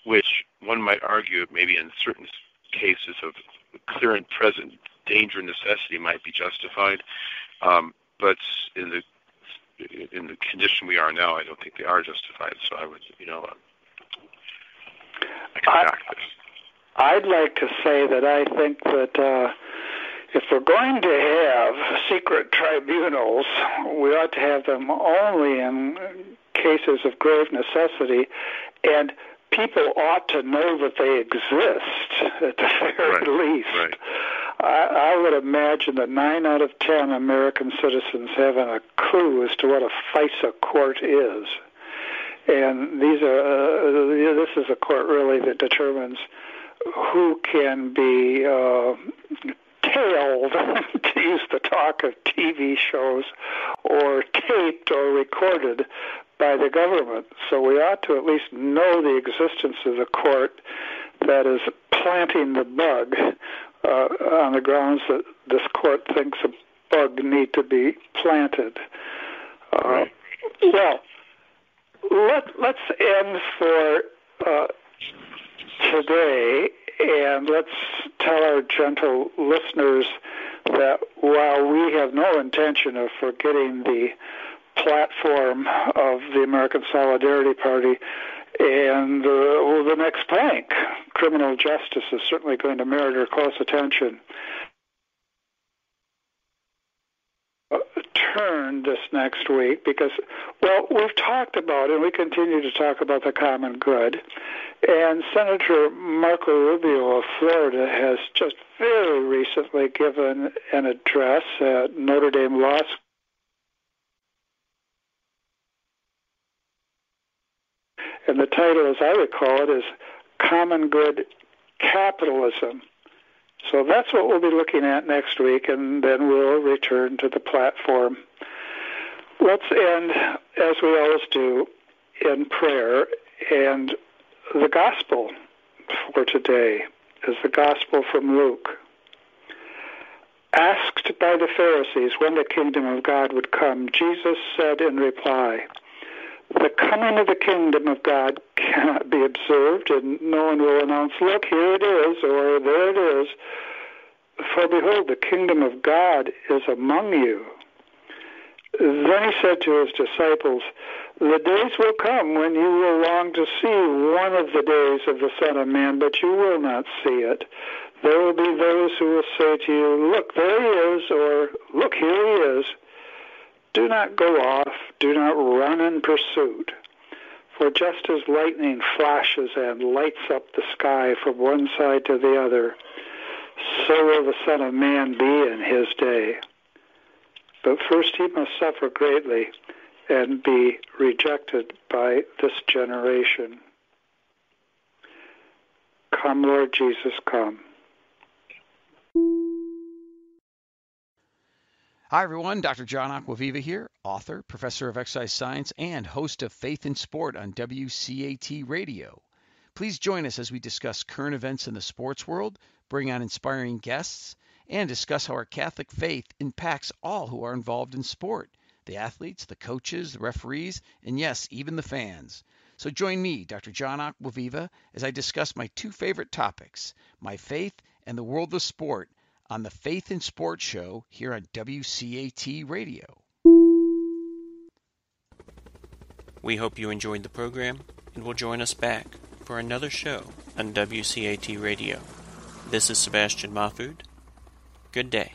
which one might argue maybe in certain cases of clear and present danger and necessity might be justified, um, but in the in the condition we are now, I don't think they are justified. So I would, you know, I this. I'd like to say that I think that. Uh, if we're going to have secret tribunals, we ought to have them only in cases of grave necessity, and people ought to know that they exist at the very right. least. Right. I, I would imagine that nine out of ten American citizens haven't a clue as to what a FISA court is. And these are uh, this is a court really that determines who can be uh, tailed, to use the talk of TV shows, or taped or recorded by the government. So we ought to at least know the existence of the court that is planting the bug uh, on the grounds that this court thinks a bug need to be planted. Uh, well, let, let's end for uh, today, And let's tell our gentle listeners that while we have no intention of forgetting the platform of the American Solidarity Party, and uh, well, the next plank, criminal justice, is certainly going to merit our close attention. Uh, turn this next week because, well, we've talked about and we continue to talk about the common good. And Senator Marco Rubio of Florida has just very recently given an address at Notre Dame Law School. And the title, as I recall it, is Common Good Capitalism. So that's what we'll be looking at next week, and then we'll return to the platform. Let's end, as we always do, in prayer. And the gospel for today is the gospel from Luke. Asked by the Pharisees when the kingdom of God would come, Jesus said in reply, The coming of the kingdom of God cannot be observed, and no one will announce, Look, here it is, or there it is. For behold, the kingdom of God is among you. Then he said to his disciples, The days will come when you will long to see one of the days of the Son of Man, but you will not see it. There will be those who will say to you, Look, there he is, or Look, here he is. Do not go off, do not run in pursuit. For just as lightning flashes and lights up the sky from one side to the other, so will the Son of Man be in his day. But first he must suffer greatly and be rejected by this generation. Come, Lord Jesus, come. Hi, everyone. Dr. John Acquaviva here, author, professor of exercise science, and host of Faith in Sport on WCAT Radio. Please join us as we discuss current events in the sports world, bring on inspiring guests, and discuss how our Catholic faith impacts all who are involved in sport the athletes, the coaches, the referees, and yes, even the fans. So join me, Dr. John Acquaviva, as I discuss my two favorite topics my faith and the world of sport on the Faith in Sports Show here on WCAT Radio. We hope you enjoyed the program and will join us back for another show on WCAT Radio. This is Sebastian Mahfood. Good day.